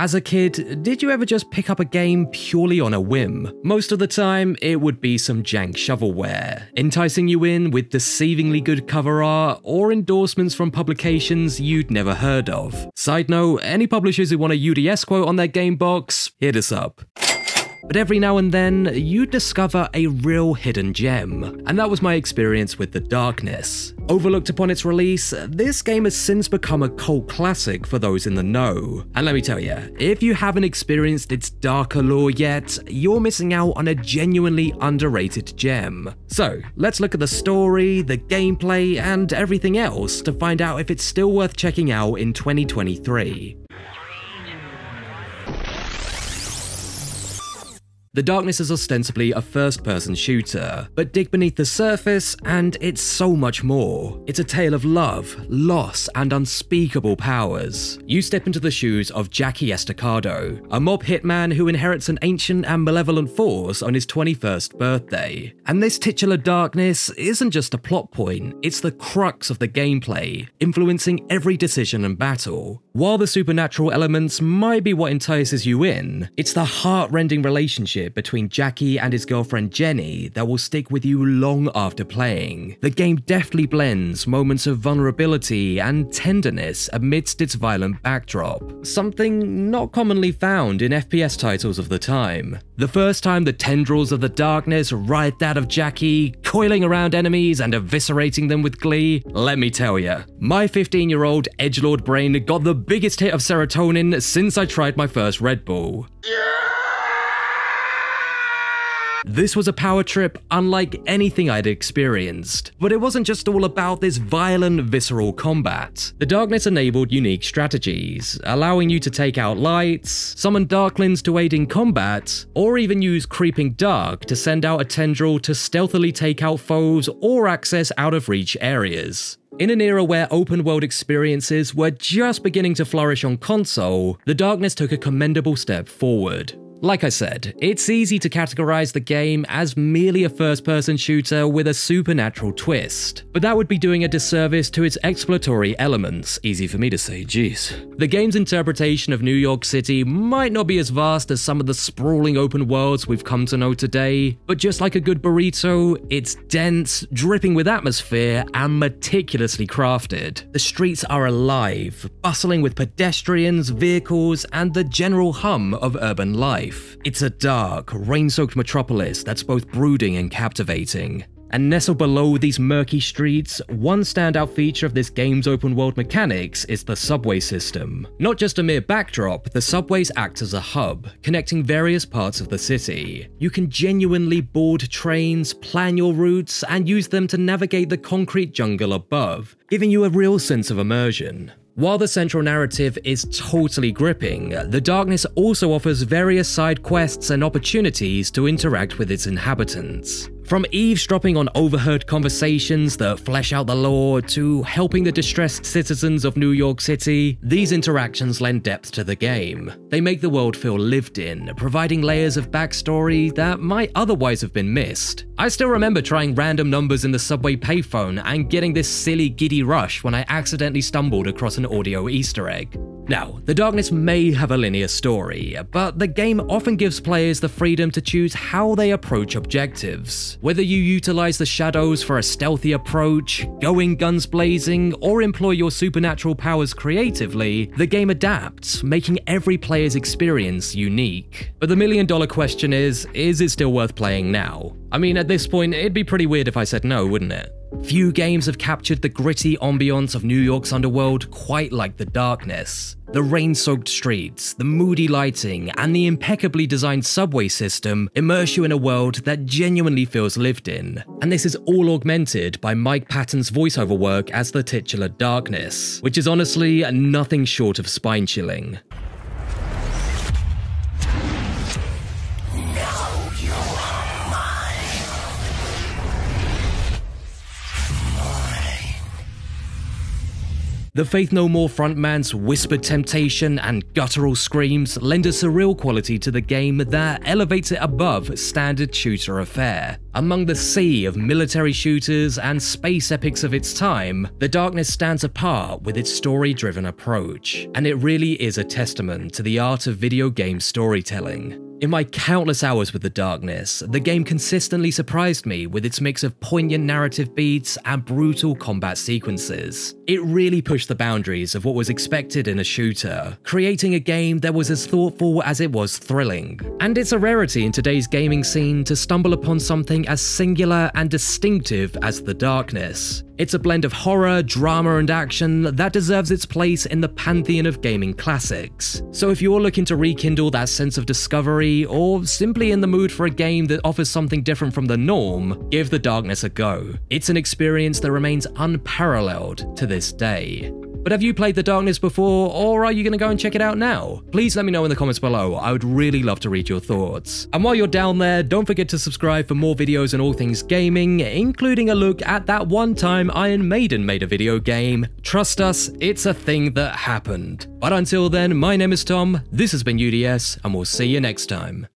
As a kid, did you ever just pick up a game purely on a whim? Most of the time, it would be some jank shovelware, enticing you in with deceivingly good cover art or endorsements from publications you'd never heard of. Side note, any publishers who want a UDS quote on their game box, hit us up. But every now and then, you discover a real hidden gem, and that was my experience with The Darkness. Overlooked upon its release, this game has since become a cult classic for those in the know. And let me tell you, if you haven't experienced its darker lore yet, you're missing out on a genuinely underrated gem. So, let's look at the story, the gameplay, and everything else to find out if it's still worth checking out in 2023. The Darkness is ostensibly a first person shooter, but dig beneath the surface and it's so much more. It's a tale of love, loss, and unspeakable powers. You step into the shoes of Jackie Estacado, a mob hitman who inherits an ancient and malevolent force on his 21st birthday. And this titular darkness isn't just a plot point, it's the crux of the gameplay, influencing every decision and battle. While the supernatural elements might be what entices you in, it's the heart-rending relationship between Jackie and his girlfriend Jenny that will stick with you long after playing. The game deftly blends moments of vulnerability and tenderness amidst its violent backdrop, something not commonly found in FPS titles of the time. The first time the tendrils of the darkness writhed out of Jackie, coiling around enemies and eviscerating them with glee, let me tell ya, my 15 year old edgelord brain got the biggest hit of serotonin since I tried my first Red Bull. Yeah! This was a power trip unlike anything I'd experienced. But it wasn't just all about this violent, visceral combat. The darkness enabled unique strategies, allowing you to take out lights, summon darklings to aid in combat, or even use creeping dark to send out a tendril to stealthily take out foes or access out of reach areas. In an era where open world experiences were just beginning to flourish on console, The Darkness took a commendable step forward. Like I said, it's easy to categorize the game as merely a first person shooter with a supernatural twist, but that would be doing a disservice to its exploratory elements, easy for me to say, jeez. The game's interpretation of New York City might not be as vast as some of the sprawling open worlds we've come to know today, but just like a good burrito, it's dense, dripping with atmosphere, and meticulously crafted. The streets are alive, bustling with pedestrians, vehicles, and the general hum of urban life life. It's a dark, rain soaked metropolis that's both brooding and captivating. And nestled below these murky streets, one standout feature of this game's open world mechanics is the subway system. Not just a mere backdrop, the subways act as a hub, connecting various parts of the city. You can genuinely board trains, plan your routes, and use them to navigate the concrete jungle above, giving you a real sense of immersion. While the central narrative is totally gripping, The Darkness also offers various side quests and opportunities to interact with its inhabitants. From eavesdropping on overheard conversations that flesh out the lore to helping the distressed citizens of New York City, these interactions lend depth to the game. They make the world feel lived in, providing layers of backstory that might otherwise have been missed. I still remember trying random numbers in the subway payphone and getting this silly giddy rush when I accidentally stumbled across an audio Easter egg. Now, The Darkness may have a linear story, but the game often gives players the freedom to choose how they approach objectives. Whether you utilize the shadows for a stealthy approach, going guns blazing, or employ your supernatural powers creatively, the game adapts, making every player's experience unique. But the million dollar question is, is it still worth playing now? I mean, at this point, it'd be pretty weird if I said no, wouldn't it? Few games have captured the gritty ambiance of New York's underworld quite like The Darkness. The rain soaked streets, the moody lighting, and the impeccably designed subway system immerse you in a world that genuinely feels lived in. And this is all augmented by Mike Patton's voiceover work as the titular Darkness, which is honestly nothing short of spine chilling. The Faith No More frontman's whispered temptation and guttural screams lend a surreal quality to the game that elevates it above standard shooter affair. Among the sea of military shooters and space epics of its time, The Darkness stands apart with its story-driven approach, and it really is a testament to the art of video game storytelling. In my countless hours with The Darkness, the game consistently surprised me with its mix of poignant narrative beats and brutal combat sequences. It really pushed the boundaries of what was expected in a shooter, creating a game that was as thoughtful as it was thrilling. And it's a rarity in today's gaming scene to stumble upon something as singular and distinctive as The Darkness. It's a blend of horror, drama, and action that deserves its place in the pantheon of gaming classics. So if you're looking to rekindle that sense of discovery, or simply in the mood for a game that offers something different from the norm, give The Darkness a go. It's an experience that remains unparalleled to this day. But have you played The Darkness before, or are you going to go and check it out now? Please let me know in the comments below, I would really love to read your thoughts. And while you're down there, don't forget to subscribe for more videos on all things gaming, including a look at that one time Iron Maiden made a video game. Trust us, it's a thing that happened. But until then, my name is Tom, this has been UDS, and we'll see you next time.